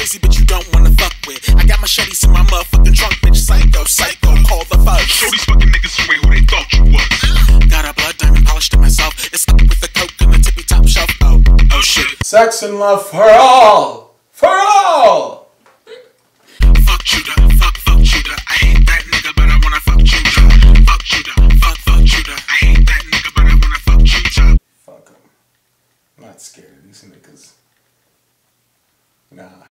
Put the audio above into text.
crazy, but you don't wanna fuck with. I got my shorties in my motherfucking trunk, bitch. Psycho, psycho, call the fuck. Show these fucking niggas away who they thought you was. Got a blood diamond polished to myself. It's up with the coke on the tippy top shelf. Oh, oh shit. Sex and love for all! For all! Fuck Judah, fuck, fuck Judah. I hate that nigga, but I wanna fuck Judah. Fuck Judah, fuck, fuck Judah. I hate that nigga, but I wanna fuck Judah. Fuck him. I'm not scared of these niggas. Nah.